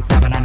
point,